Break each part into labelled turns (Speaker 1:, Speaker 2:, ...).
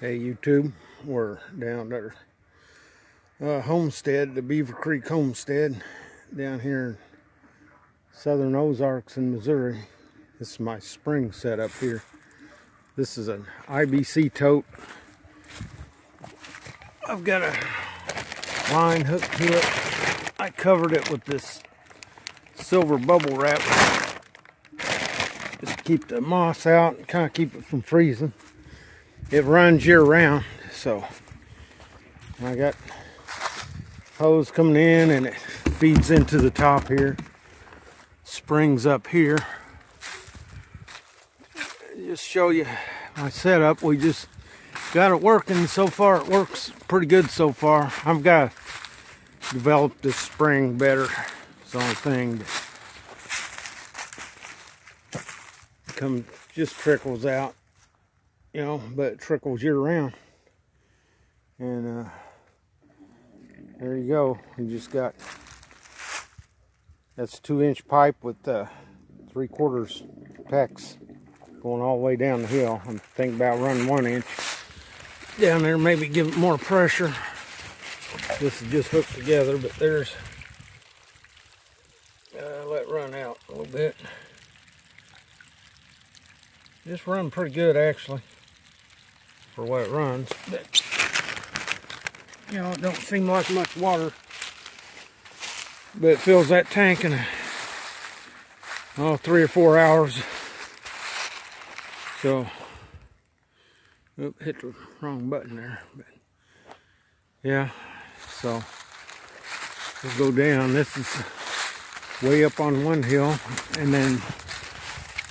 Speaker 1: Hey YouTube, we're down at uh, homestead, the Beaver Creek Homestead, down here in southern Ozarks in Missouri. This is my spring setup here. This is an IBC tote. I've got a line hooked to it. I covered it with this silver bubble wrap just to keep the moss out and kind of keep it from freezing it runs year round so I got hose coming in and it feeds into the top here springs up here. Just show you my setup. We just got it working. So far it works pretty good so far. I've got to develop this spring better. It's the only thing that come just trickles out you know, but it trickles year round. And uh, there you go. You just got that's two inch pipe with uh, three quarters PEX going all the way down the hill. I'm thinking about running one inch down there, maybe give it more pressure. This is just hooked together, but there's uh, let run out a little bit. Just run pretty good actually for what it runs. But, you know, it don't seem like much water. But it fills that tank in, oh, three or four hours. So, hit the wrong button there. But, yeah, so we'll go down. This is way up on one hill, and then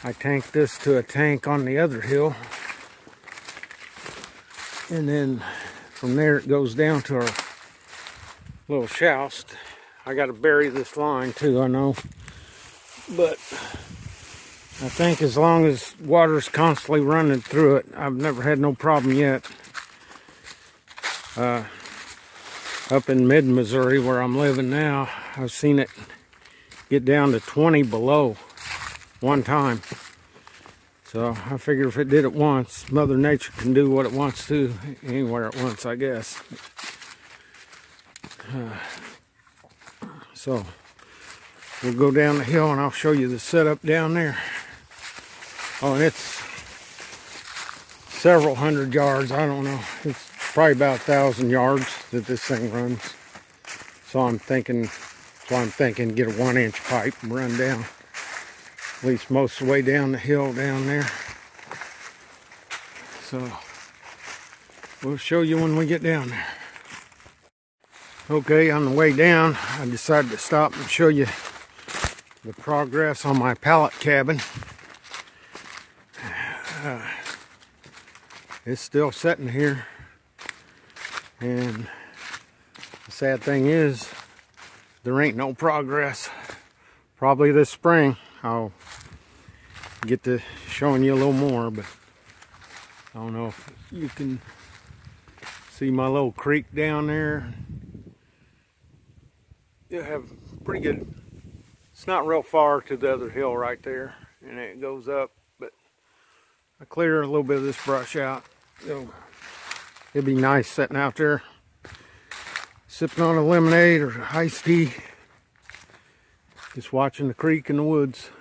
Speaker 1: I tank this to a tank on the other hill and then from there it goes down to our little shoust. I got to bury this line too, I know. But I think as long as water's constantly running through it, I've never had no problem yet. Uh, up in mid-Missouri where I'm living now, I've seen it get down to 20 below one time. So I figure if it did it once, Mother Nature can do what it wants to anywhere at once, I guess. Uh, so we'll go down the hill and I'll show you the setup down there. Oh, and it's several hundred yards. I don't know. It's probably about a thousand yards that this thing runs. So I'm thinking, so I'm thinking get a one inch pipe and run down at least most of the way down the hill down there. So we'll show you when we get down there. Okay, on the way down, I decided to stop and show you the progress on my pallet cabin. Uh, it's still sitting here. And the sad thing is, there ain't no progress. Probably this spring. I'll get to showing you a little more, but I don't know if you can see my little creek down there. You have pretty good, it's not real far to the other hill right there, and it goes up, but I clear a little bit of this brush out. So it'd be nice sitting out there sipping on a lemonade or iced tea just watching the creek in the woods.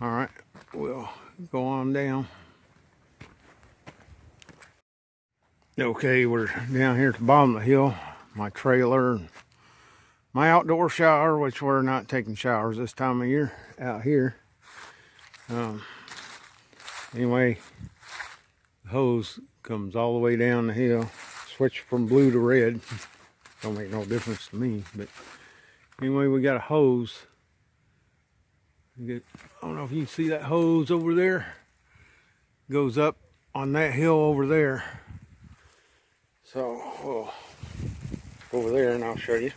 Speaker 1: All right, we'll go on down. Okay, we're down here at the bottom of the hill. My trailer, my outdoor shower, which we're not taking showers this time of year out here. Um, anyway, the hose comes all the way down the hill. Switch from blue to red. Don't make no difference to me, but Anyway, we got a hose. Get, I don't know if you can see that hose over there. Goes up on that hill over there. So we'll go over there and I'll show you.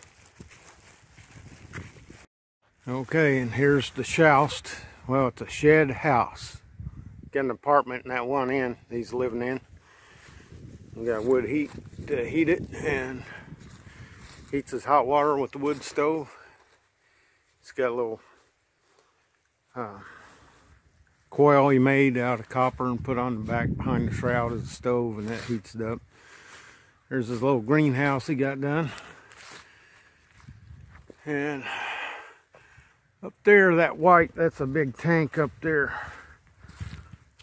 Speaker 1: Okay, and here's the shoust. Well, it's a shed house. Got an apartment in that one end he's living in. We got wood heat to heat it and heats his hot water with the wood stove. It's got a little uh, coil he made out of copper and put on the back behind the shroud of the stove and that heats it up. There's his little greenhouse he got done. And up there, that white, that's a big tank up there.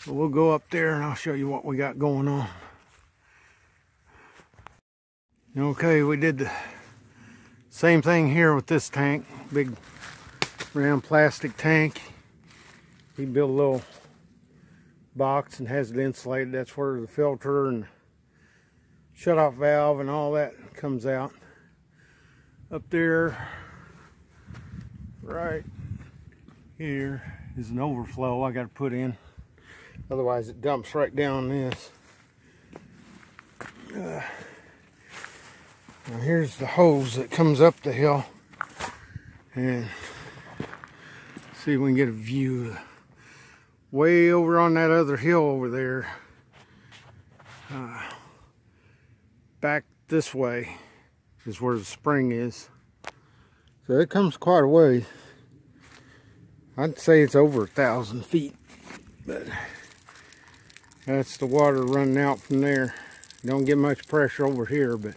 Speaker 1: So we'll go up there and I'll show you what we got going on. Okay, we did the same thing here with this tank. Big round plastic tank. He built a little box and has it insulated. That's where the filter and shut-off valve and all that comes out. Up there, right here is an overflow I got to put in. Otherwise it dumps right down this. Uh, now here's the hose that comes up the hill. And see if we can get a view. Way over on that other hill over there. Uh, back this way is where the spring is. So it comes quite a way. I'd say it's over a thousand feet. But that's the water running out from there. Don't get much pressure over here, but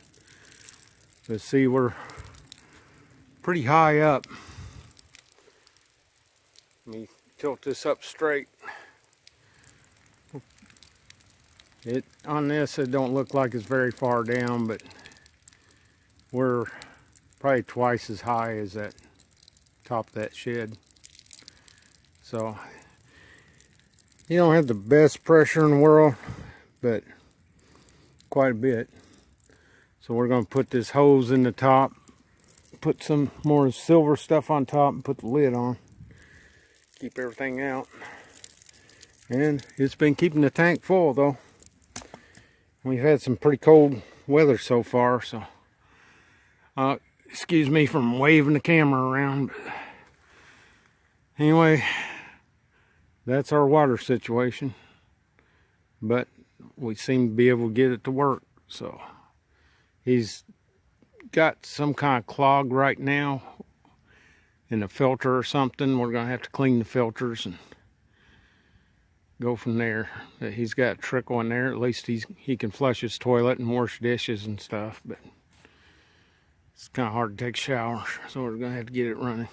Speaker 1: let's see, we're pretty high up. Tilt this up straight. It on this it don't look like it's very far down, but we're probably twice as high as that top of that shed. So you don't have the best pressure in the world, but quite a bit. So we're going to put this hose in the top, put some more silver stuff on top and put the lid on. Keep everything out. And it's been keeping the tank full though. We've had some pretty cold weather so far, so uh, excuse me from waving the camera around. Anyway, that's our water situation. But we seem to be able to get it to work. So he's got some kind of clog right now in the filter or something. We're going to have to clean the filters and go from there. He's got a trickle in there. At least he's he can flush his toilet and wash dishes and stuff. But it's kind of hard to take showers, so we're gonna have to get it running.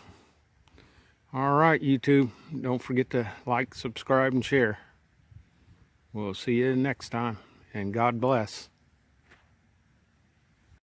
Speaker 1: All right, YouTube. Don't forget to like, subscribe, and share. We'll see you next time, and God bless.